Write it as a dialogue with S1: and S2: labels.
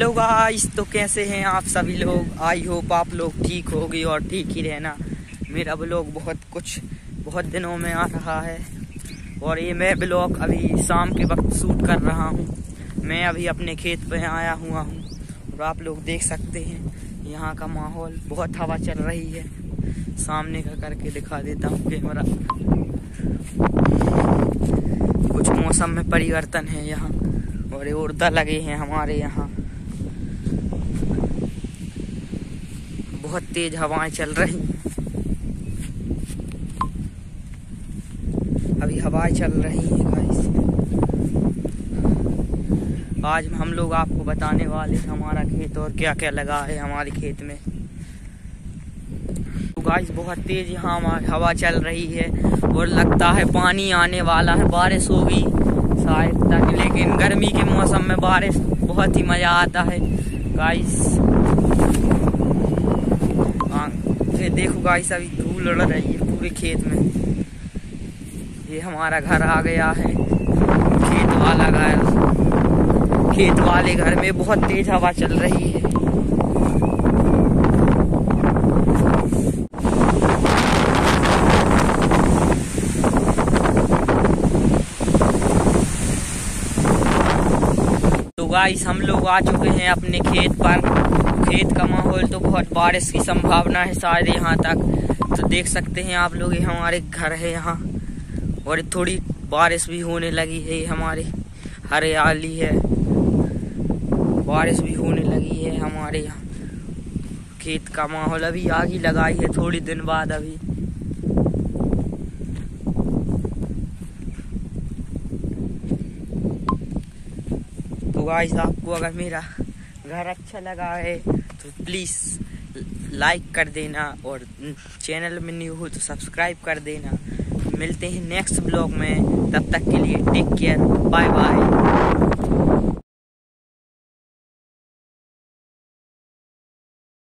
S1: Hello guys तो कैसे हैं आप सभी लोग? आई होप आप लोग ठीक होगी और ठीक ही रहना। मेरा ब्लॉग बहुत कुछ, बहुत दिनों में आ रहा है। और ये मैं ब्लॉग अभी शाम के वक्त शूट कर रहा हूँ। मैं अभी अपने खेत पे आया हुआ हूँ और आप लोग देख सकते हैं, यहाँ का माहौल बहुत हवा चल रही है। सामने का करके दिखा देता हूँ कैमरा। कुछ मौसम में परिवर्तन है यहाँ, और ये उड़दा लगे हैं हमारे यहाँ। बहुत तेज हवाएँ चल रही। अभी हवाएँ चल रही हैं गाइस आज हम लोग आपको बताने वाले हैं हमारा खेत और क्या क्या लगा है हमारे खेत में। तो गाइस बहुत तेज यहाँ हवा चल रही है और लगता है पानी आने वाला है बारिश होगी शायद तक, लेकिन गर्मी के मौसम में बारिश बहुत ही मज़ा आता है। गाइस देखो गाइस अभी धूल लड़ रही है पूरे खेत में। ये हमारा घर आ गया है। खेत वाला घर। खेत वाले घर में बहुत तेज हवा चल रही है। तो गाइस हम लोग आ चुके हैं अपने खेत पर। खेत का माहौल तो बहुत बारिश की संभावना है शायद यहाँ तक। तो देख सकते हैं आप लोग, ये हमारे घर है यहाँ। और थोड़ी बारिश भी होने लगी है हमारे हरियाली है। बारिश भी होने लगी है हमारे यहाँ। खेत का माहौल अभी आग ही लगाई है थोड़ी दिन बाद अभी। तो गाइस आपको अगर मेरा घर अच्छा लगा है तो प्लीज़ लाइक कर देना और चैनल में न्यू हो तो सब्सक्राइब कर देना। मिलते हैं नेक्स्ट ब्लॉग में, तब तक के लिए टेक केयर बाय बाय